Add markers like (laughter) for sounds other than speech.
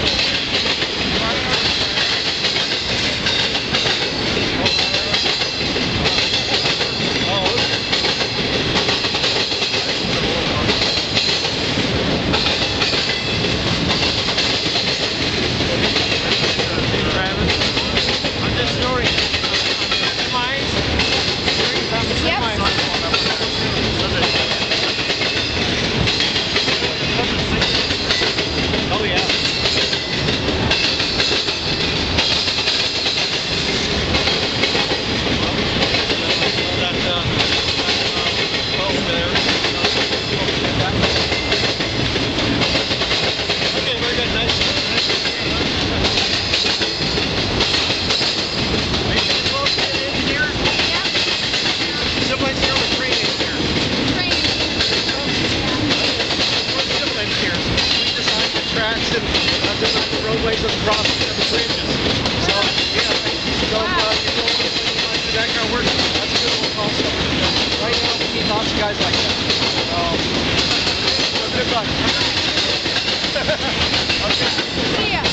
Thank you. make them cross the decision. So, yeah, so, uh, you know, that works, that's good. We'll. Right now, we need lots of guys like that. Um, so, good luck. (laughs) okay. See ya.